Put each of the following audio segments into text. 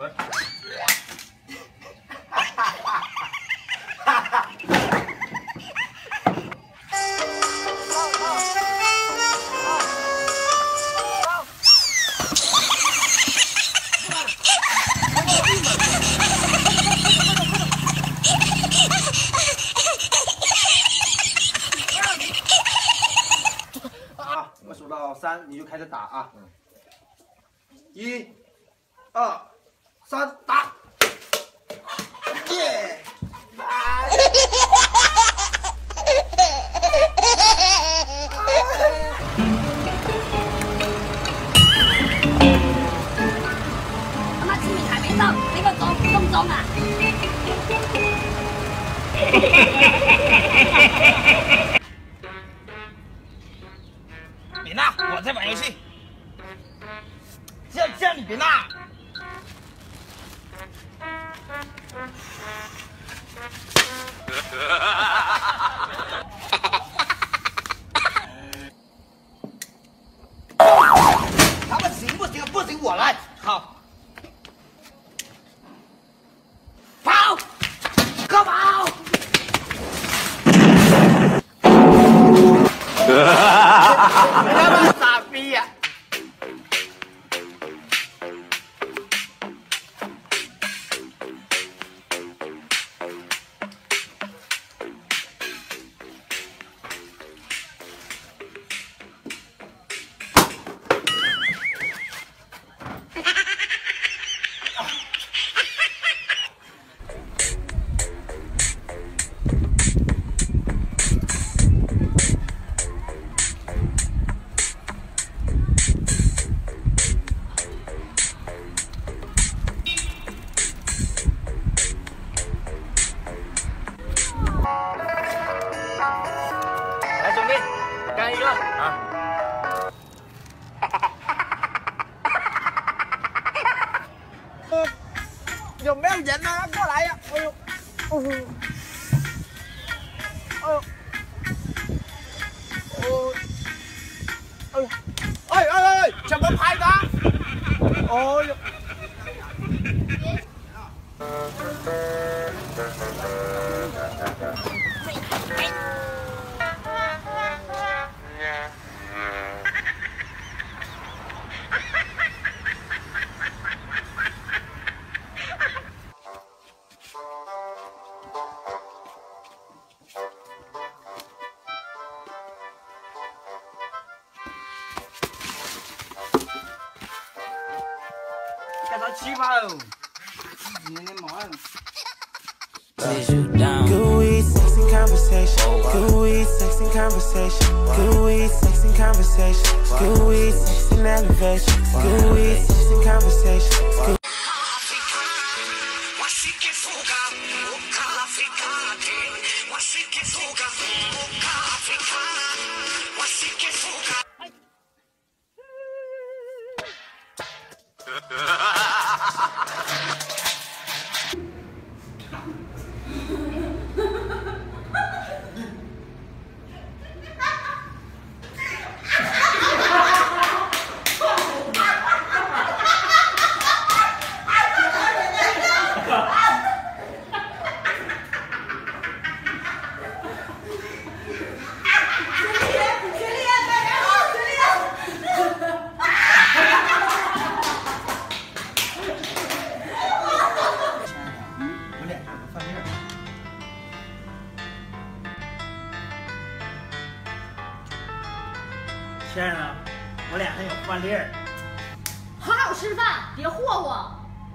啊！我数到三，你就开始打啊！一、二。三，打！耶！他妈清明还没到，那个钟钟钟啊！别闹，我在玩游戏。叫叫你别闹。他们行不行？不行，我来。好。有没有人呢？过来呀！哎呦，哦，哎呦，哦，哎呦，哎哎哎，怎么拍 Good weed, Gooey, sexy conversation. Good Gooey, sexy conversation. Good Gooey, sexy conversation. Gooey, sexy elevation. Gooey, sexy conversation.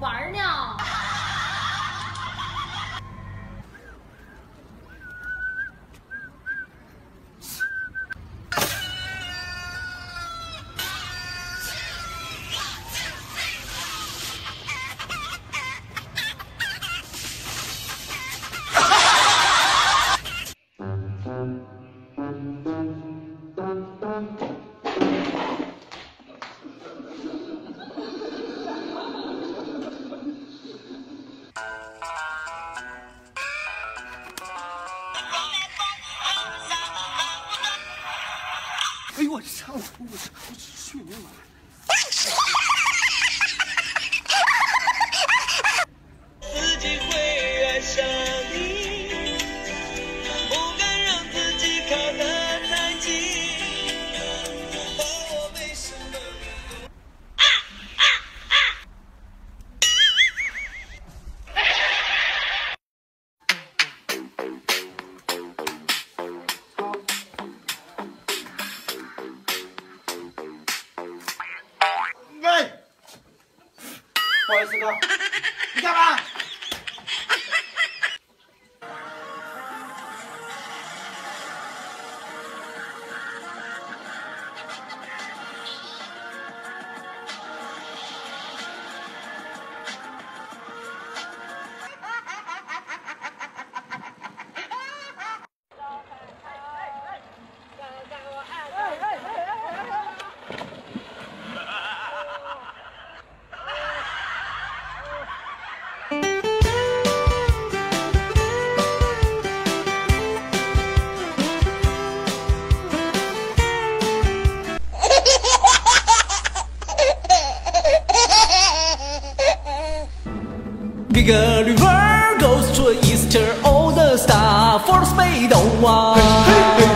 玩呢。哎呦我操！我我我去你妈！不 Big river goes to Easter, all the star force made on one.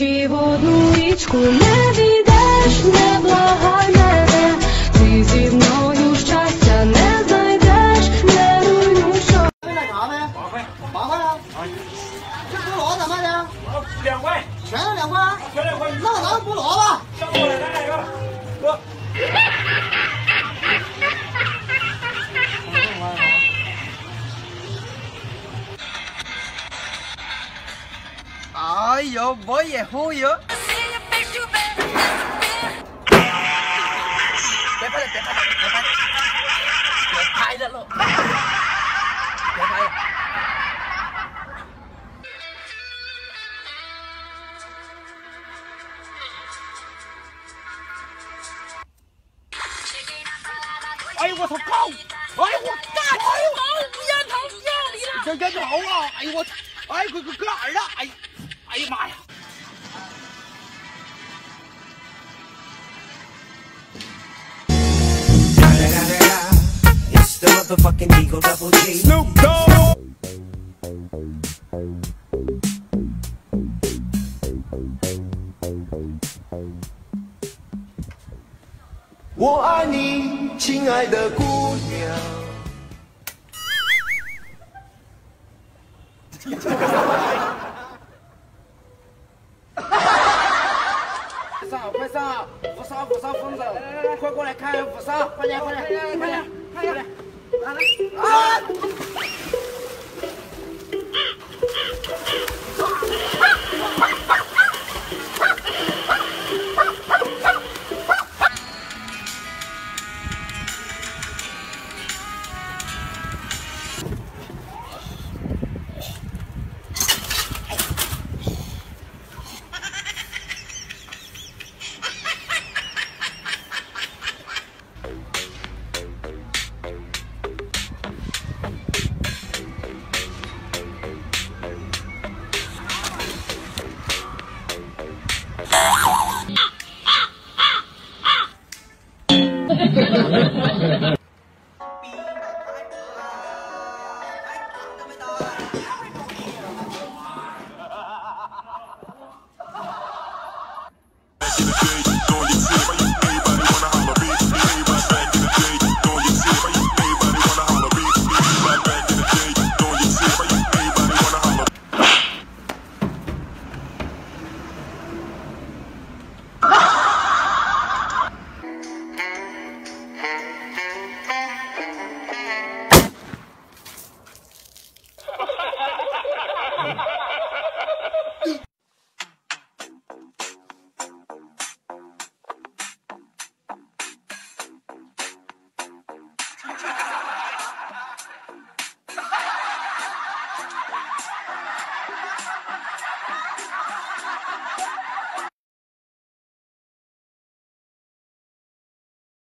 Двічі в одну річку не війдеш, 我也忽悠。别拍了，别拍了，别拍了，别拍了喽！别拍了。哎呦我操高！哎呦我干！哎呦，烟头掉里了！这烟头啊！哎呦我，哎搁搁搁哪儿呢？哎，哎我爱你，亲爱的姑娘。